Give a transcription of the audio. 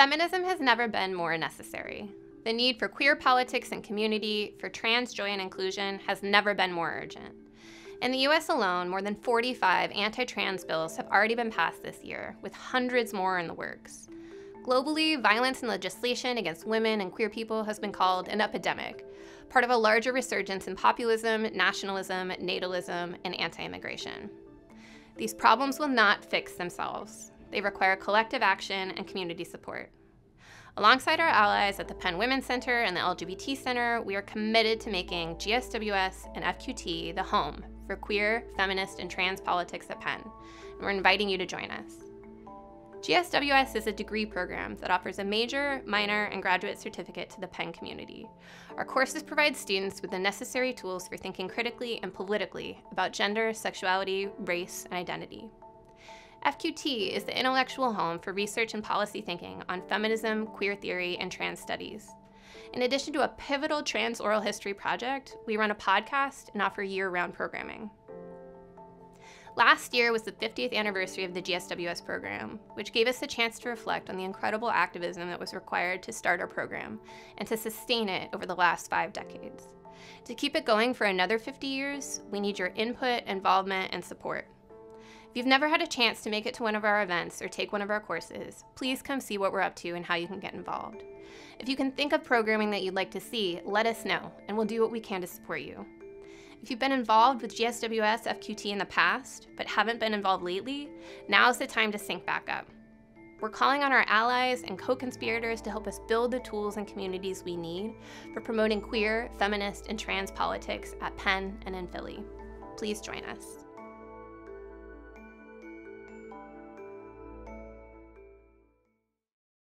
Feminism has never been more necessary. The need for queer politics and community, for trans joy and inclusion, has never been more urgent. In the US alone, more than 45 anti trans bills have already been passed this year, with hundreds more in the works. Globally, violence and legislation against women and queer people has been called an epidemic, part of a larger resurgence in populism, nationalism, natalism, and anti immigration. These problems will not fix themselves. They require collective action and community support. Alongside our allies at the Penn Women's Center and the LGBT Center, we are committed to making GSWS and FQT the home for queer, feminist, and trans politics at Penn, and we're inviting you to join us. GSWS is a degree program that offers a major, minor, and graduate certificate to the Penn community. Our courses provide students with the necessary tools for thinking critically and politically about gender, sexuality, race, and identity. FQT is the intellectual home for research and policy thinking on feminism, queer theory, and trans studies. In addition to a pivotal trans oral history project, we run a podcast and offer year round programming. Last year was the 50th anniversary of the GSWS program, which gave us the chance to reflect on the incredible activism that was required to start our program and to sustain it over the last five decades. To keep it going for another 50 years, we need your input, involvement, and support. If you've never had a chance to make it to one of our events or take one of our courses, please come see what we're up to and how you can get involved. If you can think of programming that you'd like to see, let us know, and we'll do what we can to support you. If you've been involved with GSWS FQT in the past, but haven't been involved lately, now's the time to sync back up. We're calling on our allies and co conspirators to help us build the tools and communities we need for promoting queer, feminist, and trans politics at Penn and in Philly. Please join us.